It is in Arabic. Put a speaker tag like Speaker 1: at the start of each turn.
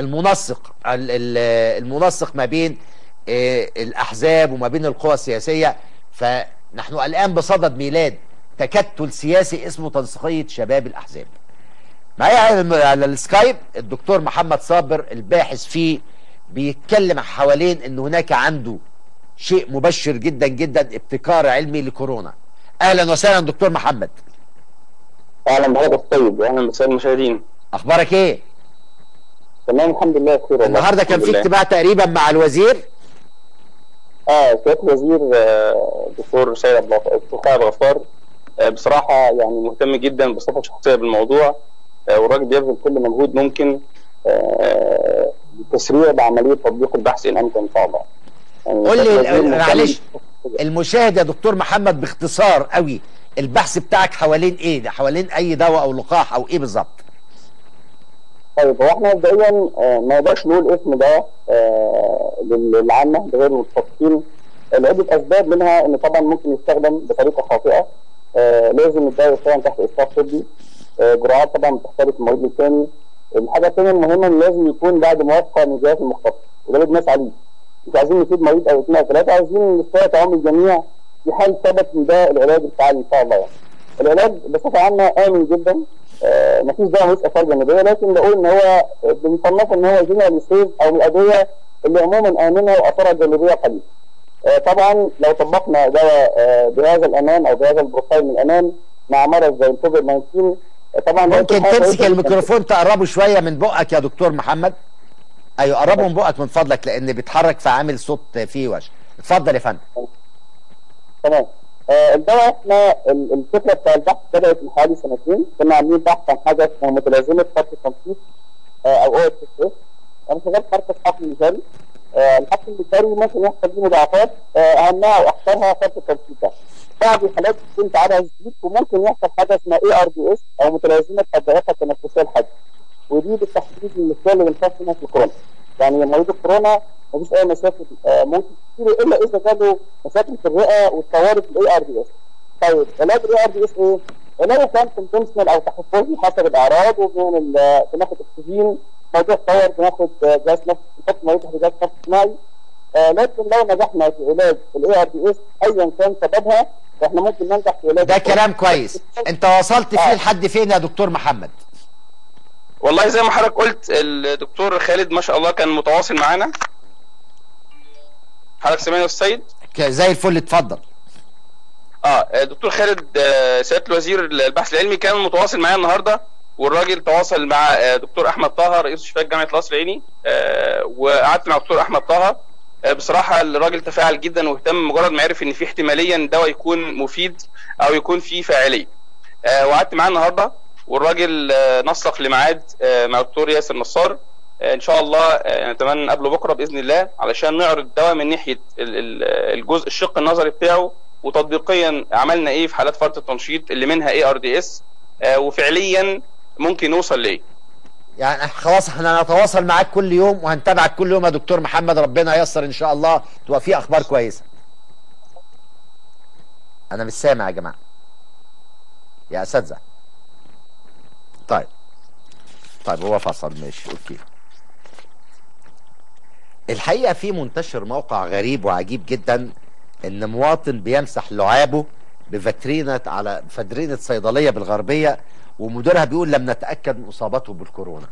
Speaker 1: المنسق ال- ال- المنسق ما بين آه، الأحزاب وما بين القوى السياسية. فنحن الآن بصدد ميلاد تكتل سياسي اسمه تنسيقية شباب الأحزاب. معايا على السكايب الدكتور محمد صابر الباحث فيه بيتكلم حوالين إن هناك عنده شيء مبشر جدا جدا ابتكار علمي لكورونا. أهلا وسهلا دكتور محمد.
Speaker 2: أهلا بحضرتك الطيب واهلا بالساده المشاهدين.
Speaker 1: أخبارك إيه؟
Speaker 2: تمام الحمد لله بخير
Speaker 1: النهارده كان في. اجتماع تقريبا مع الوزير؟
Speaker 2: آه سياده الوزير آه، دكتور سيد عبد خالد غفار آه، بصراحة يعني مهتم جدا بصفه شخصية بالموضوع. آه، والراجل بيبذل كل مجهود ممكن لتسريع بعملية تطبيق البحث إن امكن يعني
Speaker 1: قول لي معلش المشاهد يا دكتور محمد باختصار قوي البحث بتاعك حوالين إيه؟ ده حوالين أي دواء أو لقاح أو إيه بالظبط؟
Speaker 2: طيب هو إحنا مبدئيا آه، ما نقدرش نقول اسم ده آه، لل- للعامة لغير المتخصصين لعده أسباب منها إن طبعا ممكن يستخدم بطريقة خاطئة. آه، لازم الدواء يستخدم تحت اشراف طبي. جرعات طبعا بتختلف من مريض للتاني. الحاجة الثانية المهمة إن لازم يكون بعد موافقة من الجهات المختصه وده اللي بنسعى ليه. مش عايزين نفيد مريض أو اثنين أو ثلاثة عايزين نستوعب تعامل الجميع في حال ثبت إن ده العلاج الفعال إن شاء الله يعني. العلاج بصفة عامة آمن جدا. آه، مفيش دواء ملوش اثار جانبيه لكن بقول إن هو بنصنفه إن هو generally safe أو الادويه اللي عموما آمنة واثارها الجانبيه قليله. آه، طبعا لو طبقنا دواء آه، بهذا الأمان أو بهذا ال profile من الأمان مع مرض زي الكوفيد 19 آه، طبعا
Speaker 1: ممكن تمسك. الميكروفون تقربه شوية من بقك يا دكتور محمد أيوه قربه من بقك من فضلك لأن بيتحرك فعامل صوت فيه وش اتفضل يا فندم
Speaker 2: تمام الدواء إحنا ال- الفكرة بتاع البحث بدأت من حوالي سنتين. كنا عاملين بحث عن حاجة اسمها متلازمة فرط التنشيط آه، أو OHSS أنا شغال في مركز حقن المجهري آه، المجهري ممكن يحصل فيه مضاعفات آه، أهمها وأخطرها فرط التنشيط ده. بعض الحالات بتكون تعرض شديد وممكن يحصل حاجة اسمها ARDS أو متلازمة الضائقه التنفسيه الحاده ودي بالتحديد المشكلة اللي بنخاف منها في الكورونا يعني مريض الكورونا مفيش أي مشاكل آه، ممكن تصير إلا إذا جاله مشاكل في الرئة واتطورت ال ARDS طيب علاج ال ARDS إيه؟ علاجه كان conventional أو تحفظي حسب الأعراض وبين ال- بناخد اكسجين موضوع اتطور بناخد آه، جهاز نفس نحط مريض تحت جهاز نفس صناعي آه، لكن لو نجحنا في علاج ال ARDS ايا كان سببها فإحنا ممكن ننجح في علاج
Speaker 1: ده كلام كويس. أنت وصلت فيه لحد فين يا دكتور محمد؟
Speaker 3: والله زي ما حضرتك قلت الدكتور خالد ما شاء الله كان متواصل معانا. حضرتك سامعني يا أستاذ؟ سيد
Speaker 1: ك- زي الفل اتفضل.
Speaker 3: آه دكتور خالد آه، سيادة الوزير البحث العلمي كان متواصل معايا النهارده والراجل تواصل مع آه، دكتور أحمد طه رئيس شفاء جامعة القصر العيني آه، وقعدت مع دكتور أحمد طه. بصراحة الراجل تفاعل جدا واهتم مجرد ما عرف إن في احتماليه ان دواء يكون مفيد أو يكون فيه فاعلية. وقعدت معاه النهارده. والراجل آه، نسق لميعاد آه، مع الدكتور ياسر نصار. آه، إن شاء الله نتمنى نقابله بكرة بإذن الله علشان نعرض الدواء من ناحية ال- ال- الجزء الشق النظري بتاعه وتطبيقيا عملنا إيه في حالات فرط التنشيط اللي منها ARDS وفعليا ممكن نوصل لإيه.
Speaker 1: يعني خلاص إحنا هنتواصل معاك كل يوم وهنتابعك كل يوم يا دكتور محمد. ربنا ييسر إن شاء الله تبقى في أخبار كويسة. أنا مش سامع يا جماعة. يا اساتذه طيب. طيب هو فصل ماشي أوكي. الحقيقة في منتشر موقع غريب وعجيب جدا إن مواطن بيمسح لعابه بفترينة على فدرينة صيدلية بالغربية ومديرها بيقول لم نتأكد من إصابته بالكورونا.